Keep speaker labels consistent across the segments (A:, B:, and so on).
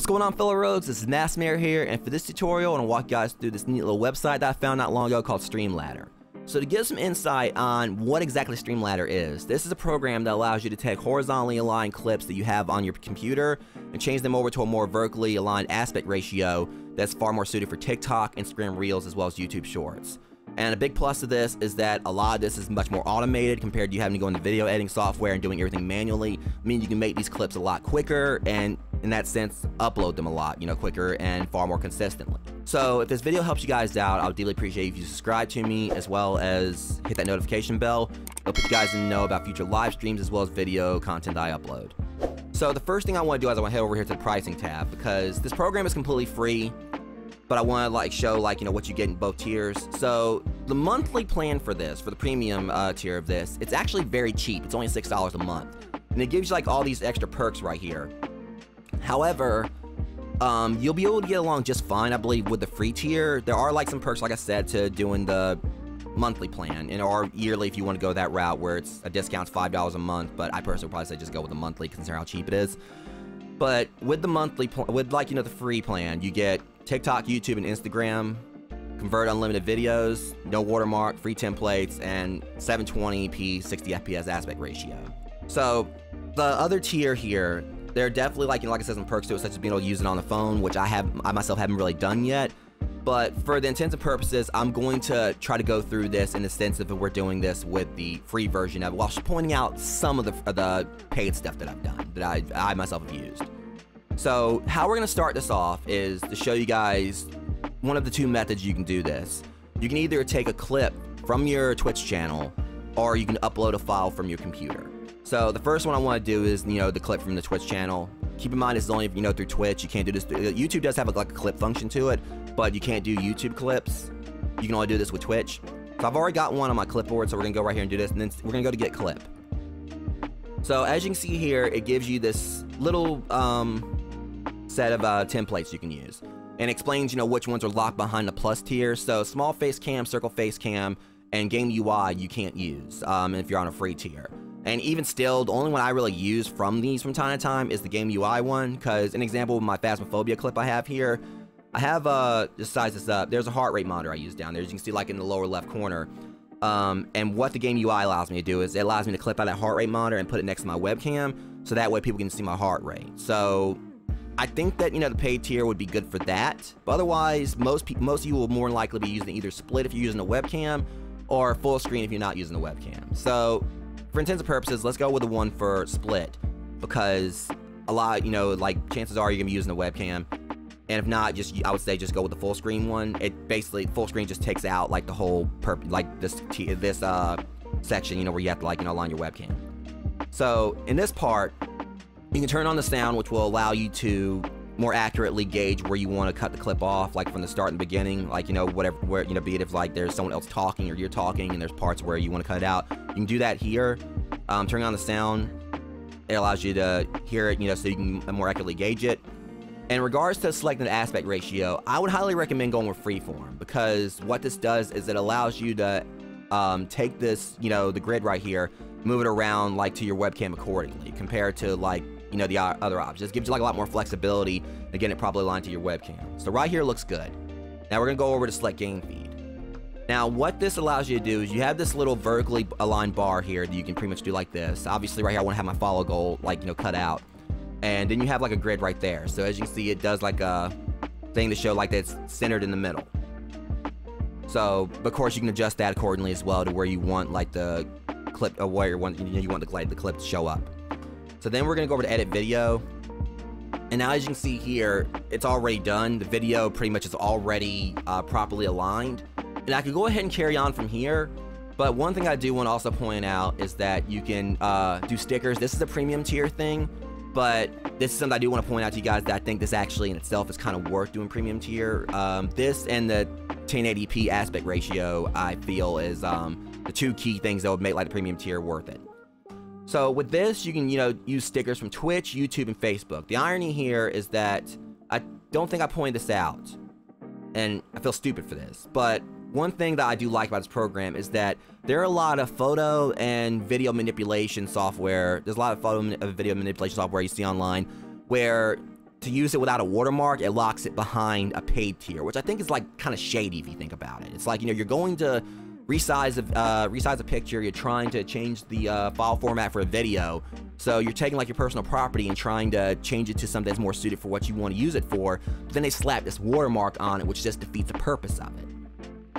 A: What's going on fellow rogues, this is Masquemare here, and for this tutorial, I'm going to walk you guys through this neat little website that I found not long ago called Streamladder. So to give some insight on what exactly Streamladder is, this is a program that allows you to take horizontally aligned clips that you have on your computer and change them over to a more vertically aligned aspect ratio that's far more suited for TikTok, Instagram Reels, as well as YouTube Shorts. And a big plus of this is that a lot of this is much more automated compared to you having to go into video editing software and doing everything manually. I mean, you can make these clips a lot quicker and in that sense, upload them a lot, you know, quicker and far more consistently. So if this video helps you guys out, I would deeply appreciate if you subscribe to me as well as hit that notification bell. It'll put you guys in know about future live streams as well as video content I upload. So the first thing I want to do is I want to head over here to the pricing tab because this program is completely free but I want to like show like you know what you get in both tiers. So the monthly plan for this, for the premium uh, tier of this, it's actually very cheap. It's only six dollars a month, and it gives you like all these extra perks right here. However, um, you'll be able to get along just fine, I believe, with the free tier. There are like some perks, like I said, to doing the monthly plan, and or yearly if you want to go that route where it's a discount's five dollars a month. But I personally would probably say just go with the monthly, considering how cheap it is. But with the monthly, with like you know the free plan, you get TikTok, YouTube, and Instagram, convert unlimited videos, no watermark, free templates, and 720p 60 FPS aspect ratio. So the other tier here, there are definitely like you know like I said some perks to it, such as being able to use it on the phone, which I have I myself haven't really done yet. But for the intents and purposes, I'm going to try to go through this in the sense of we're doing this with the free version of it, while pointing out some of the, of the paid stuff that I've done, that I, I myself have used. So how we're going to start this off is to show you guys one of the two methods you can do this. You can either take a clip from your Twitch channel or you can upload a file from your computer. So the first one I want to do is, you know, the clip from the Twitch channel. Keep in mind it's only, if you know, through Twitch. You can't do this. YouTube does have a, like a clip function to it, but you can't do YouTube clips. You can only do this with Twitch. So I've already got one on my clipboard, so we're going to go right here and do this, and then we're going to go to get clip. So as you can see here, it gives you this little um, set of uh, templates you can use and explains, you know, which ones are locked behind the plus tier. So small face cam, circle face cam, and game UI you can't use um, if you're on a free tier. And even still, the only one I really use from these from time to time is the game UI one, because an example of my Phasmophobia clip I have here, I have, uh, just size this up, there's a heart rate monitor I use down there, as you can see like in the lower left corner. Um, and what the game UI allows me to do is it allows me to clip out that heart rate monitor and put it next to my webcam, so that way people can see my heart rate. So I think that, you know, the paid tier would be good for that. But otherwise, most people, most of you will more likely be using either split if you're using a webcam or full screen if you're not using a webcam. So, for intents and purposes, let's go with the one for split because a lot, you know, like chances are you're to be using the webcam. And if not, just I would say just go with the full screen one. It basically full screen just takes out like the whole perp like this this uh section, you know, where you have to like you know align your webcam. So in this part, you can turn on the sound, which will allow you to more accurately gauge where you want to cut the clip off, like from the start and beginning, like, you know, whatever, where, you know, be it if, like, there's someone else talking or you're talking and there's parts where you want to cut it out. You can do that here. Um, turning on the sound, it allows you to hear it, you know, so you can more accurately gauge it. In regards to selecting the aspect ratio, I would highly recommend going with freeform because what this does is it allows you to um, take this, you know, the grid right here, move it around like to your webcam accordingly compared to like you know, the other options. It gives you like a lot more flexibility. Again, it probably aligned to your webcam. So right here looks good. Now we're gonna go over to select game feed. Now what this allows you to do is you have this little vertically aligned bar here that you can pretty much do like this. Obviously right here I wanna have my follow goal like, you know, cut out. And then you have like a grid right there. So as you can see, it does like a thing to show like that it's centered in the middle. So, of course, you can adjust that accordingly as well to where you want like the clip, or where you want, you want the, the clip to show up. So then we're gonna go over to edit video. And now as you can see here, it's already done. The video pretty much is already uh, properly aligned. And I could go ahead and carry on from here. But one thing I do want to also point out is that you can uh, do stickers. This is a premium tier thing. But this is something I do want to point out to you guys that I think this actually in itself is kind of worth doing premium tier. Um, this and the 1080p aspect ratio, I feel, is um, the two key things that would make like the premium tier worth it. So with this, you can, you know, use stickers from Twitch, YouTube, and Facebook. The irony here is that I don't think I pointed this out, and I feel stupid for this, but one thing that I do like about this program is that there are a lot of photo and video manipulation software. There's a lot of photo and video manipulation software you see online where to use it without a watermark, it locks it behind a paid tier, which I think is like kind of shady if you think about it. It's like, you know, you're going to resize a, uh, resize a picture, you're trying to change the uh, file format for a video, so you're taking like your personal property and trying to change it to something that's more suited for what you want to use it for, then they slap this watermark on it, which just defeats the purpose of it.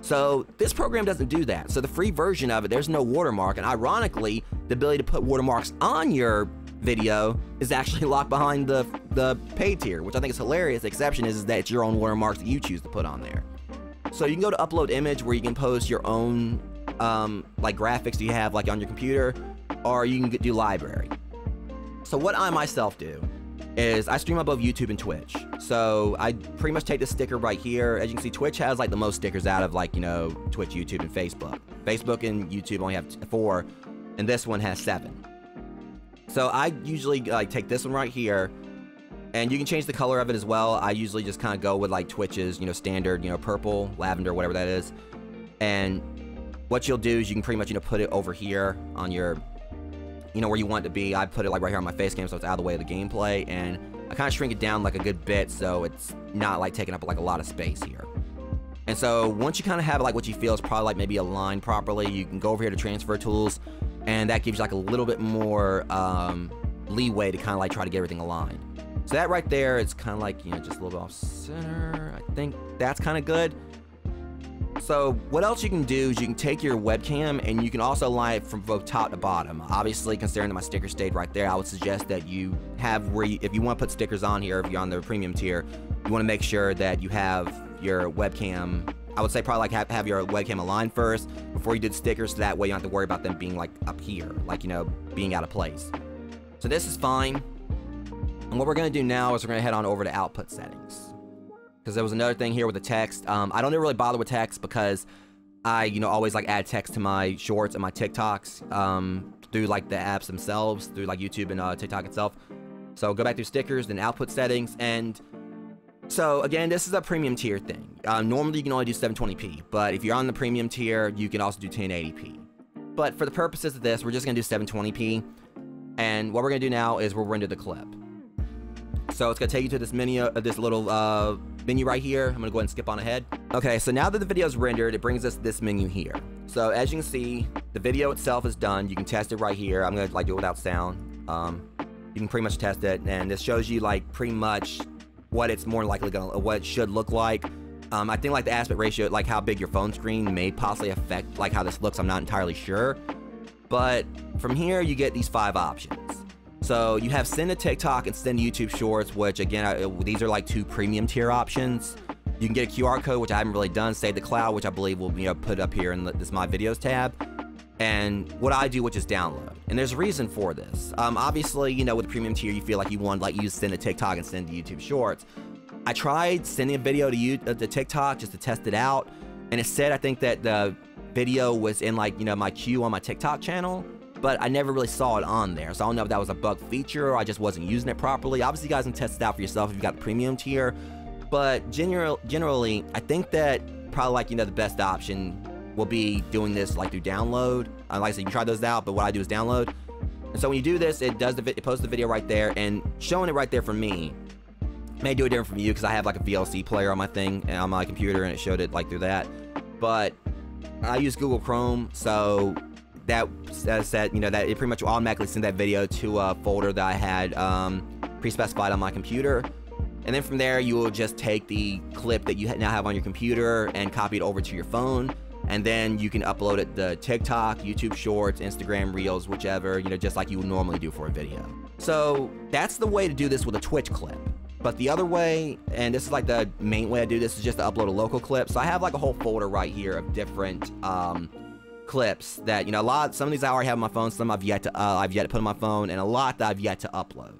A: So this program doesn't do that. So the free version of it, there's no watermark, and ironically, the ability to put watermarks on your video is actually locked behind the the paid tier, which I think is hilarious. The exception is, is that it's your own watermarks that you choose to put on there. So you can go to upload image where you can post your own um, like graphics you have like on your computer, or you can do library. So what I myself do is I stream both YouTube and Twitch. So I pretty much take this sticker right here. As you can see, Twitch has like the most stickers out of like, you know, Twitch, YouTube, and Facebook. Facebook and YouTube only have four, and this one has seven. So I usually like take this one right here, and you can change the color of it as well. I usually just kind of go with like Twitch's, you know, standard, you know, purple, lavender, whatever that is. And what you'll do is you can pretty much, you know, put it over here on your, you know, where you want it to be. I put it like right here on my face cam so it's out of the way of the gameplay. And I kind of shrink it down like a good bit so it's not like taking up like a lot of space here. And so once you kind of have like what you feel is probably like maybe aligned properly, you can go over here to transfer tools and that gives you like a little bit more um, leeway to kind of like try to get everything aligned. So that right there is kind of like, you know, just a little bit off center. I think that's kind of good. So what else you can do is you can take your webcam and you can also align it from both top to bottom. Obviously, considering that my sticker stayed right there, I would suggest that you have where you, if you want to put stickers on here, if you're on the premium tier, you want to make sure that you have your webcam I would say probably like have, have your webcam aligned first before you did stickers so that way you don't have to worry about them being like up here, like, you know, being out of place. So this is fine. And what we're going to do now is we're going to head on over to output settings. Because there was another thing here with the text. Um, I don't really bother with text because I, you know, always like add text to my shorts and my TikToks um, through like the apps themselves, through like YouTube and uh, TikTok itself. So go back through stickers, then output settings, and so again, this is a premium tier thing. Uh, normally you can only do 720p, but if you're on the premium tier, you can also do 1080p. But for the purposes of this, we're just gonna do 720p. And what we're gonna do now is we'll render the clip. So it's gonna take you to this menu, uh, this little uh, menu right here. I'm gonna go ahead and skip on ahead. Okay, so now that the video is rendered, it brings us this menu here. So as you can see, the video itself is done. You can test it right here. I'm gonna like do it without sound. Um, you can pretty much test it, and this shows you like pretty much what it's more likely gonna, what it should look like. Um, I think like the aspect ratio, like how big your phone screen may possibly affect like how this looks. I'm not entirely sure, but from here you get these five options. So you have send to TikTok and send to YouTube Shorts, which again I, these are like two premium tier options. You can get a QR code, which I haven't really done. Save the cloud, which I believe will you know put up here in the, this my videos tab and what I do, which is download. And there's a reason for this. Um, obviously, you know, with premium tier, you feel like you want like you send to TikTok and send to YouTube Shorts. I tried sending a video to you uh, to TikTok just to test it out, and it said I think that the video was in like you know my queue on my TikTok channel, but I never really saw it on there. So I don't know if that was a bug feature or I just wasn't using it properly. Obviously, you guys can test it out for yourself if you got the premium tier. But general, generally, I think that probably like you know the best option will be doing this like through download. Uh, like I said, you try those out, but what I do is download. And so when you do this, it does the it posts the video right there and showing it right there for me may do it different from you because I have like a VLC player on my thing and on my computer and it showed it like through that. But I use Google Chrome, so that said, you know, that it pretty much automatically sent that video to a folder that I had um, pre-specified on my computer. And then from there, you will just take the clip that you now have on your computer and copy it over to your phone and then you can upload it to TikTok, YouTube Shorts, Instagram Reels, whichever, you know, just like you would normally do for a video. So that's the way to do this with a Twitch clip. But the other way, and this is like the main way I do this, is just to upload a local clip. So I have like a whole folder right here of different um, clips that you know a lot. Some of these I already have on my phone, some I've yet to uh, I've yet to put on my phone, and a lot that I've yet to upload.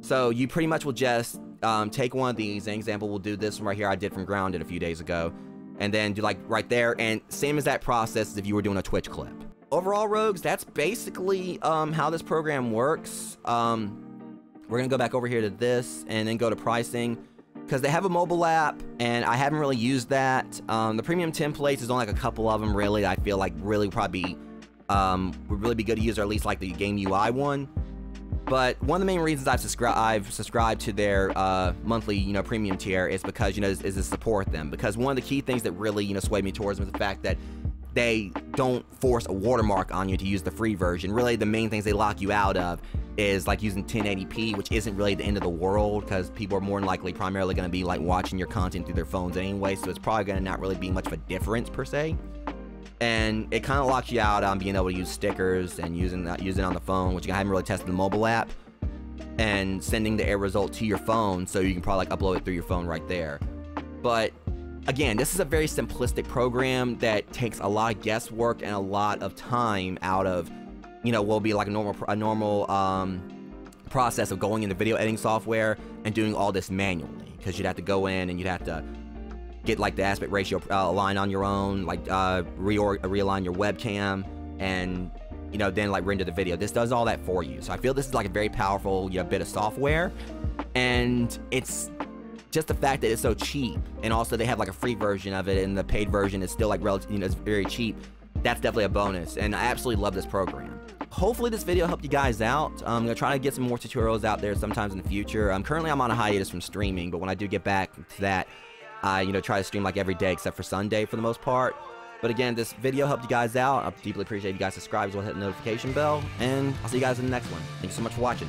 A: So you pretty much will just um, take one of these. An example, we'll do this one right here. I did from Grounded a few days ago and then do like right there and same as that process as if you were doing a Twitch clip. Overall, Rogues, that's basically um, how this program works. Um, we're gonna go back over here to this and then go to pricing because they have a mobile app and I haven't really used that. Um, the premium templates is only like a couple of them really. I feel like really probably um, would really be good to use or at least like the game UI one. But one of the main reasons I've subscribed I've subscribed to their uh, monthly you know premium tier is because you know is, is to support them. Because one of the key things that really you know swayed me towards them is the fact that they don't force a watermark on you to use the free version. Really, the main things they lock you out of is like using 1080p, which isn't really the end of the world because people are more than likely primarily going to be like watching your content through their phones anyway, so it's probably going to not really be much of a difference per se. And it kind of locks you out on being able to use stickers and using that using it on the phone, which I haven't really tested the mobile app, and sending the air result to your phone so you can probably like upload it through your phone right there. But again, this is a very simplistic program that takes a lot of guesswork and a lot of time out of, you know, will be like a normal a normal um, process of going into video editing software and doing all this manually because you'd have to go in and you'd have to get like the aspect ratio uh, aligned on your own, like uh, realign your webcam and you know then like render the video. This does all that for you. So I feel this is like a very powerful you know, bit of software and it's just the fact that it's so cheap, and also they have like a free version of it, and the paid version is still like relatively, you know, it's very cheap. That's definitely a bonus, and I absolutely love this program. Hopefully this video helped you guys out. I'm gonna try to get some more tutorials out there sometimes in the future. Um, currently I'm on a hiatus from streaming, but when I do get back to that, I you know try to stream like every day except for Sunday for the most part. But again, this video helped you guys out. I deeply appreciate you guys subscribe as well hit the notification bell, and I'll see you guys in the next one. Thank you so much for watching.